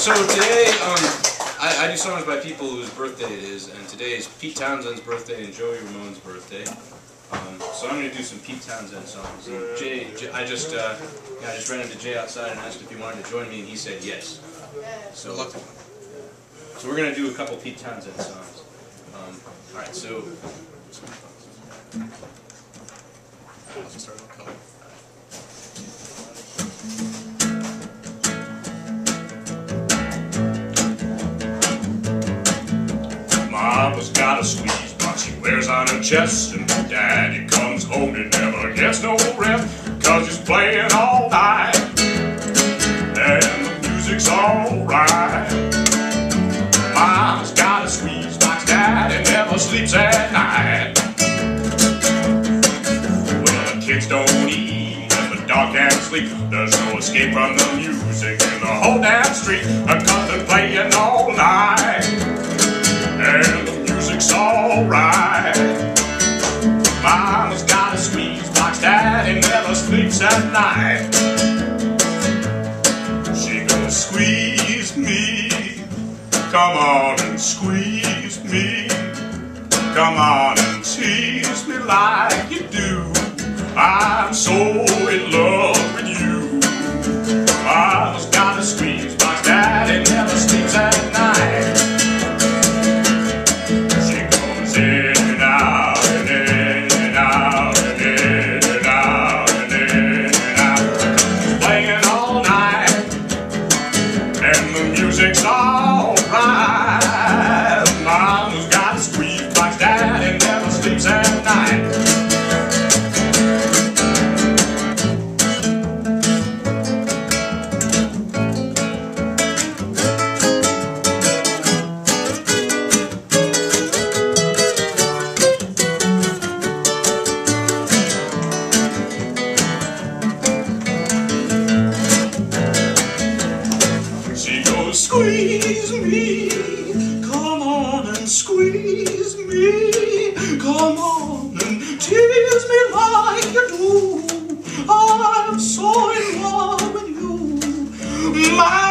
so today, um, I, I do songs by people whose birthday it is, and today is Pete Townshend's birthday and Joey Ramone's birthday. Um, so I'm gonna do some Pete Townshend songs. And Jay, Jay, I just, uh, yeah, I just ran into Jay outside and asked if he wanted to join me, and he said yes. So, so we're gonna do a couple Pete Townshend songs. Um, all right, so. Mama's got a squeeze box she wears on her chest And daddy comes home and never gets no rest Cause he's playing all night. And the music's alright Mama's got a squeeze box Daddy never sleeps at night. Well, the kids don't eat and the dog can't sleep. There's no escape from the music in the whole damn street. Cause they're playing all night Mama's got squeeze daddy never sleeps at night. She gonna squeeze me, come on and squeeze me, come on and tease me like you do. I'm so squeeze me. Come on and squeeze me. Come on and tease me like you do. I'm so in love with you. My